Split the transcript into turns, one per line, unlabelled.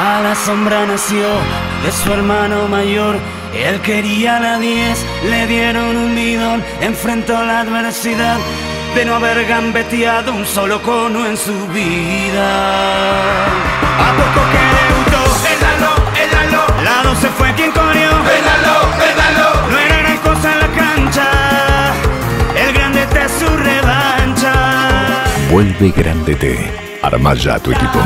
A la sombra nació de su hermano mayor. Él quería la 10, le dieron un bidón, enfrentó la adversidad de no haber gambeteado un solo cono en su vida. A poco que debutó,
El Lalo, el
la 12 fue quien corrió.
el Lalo.
No era gran cosa en la cancha, el grande te su revancha.
Vuelve Grande T. Arma ya tu equipo.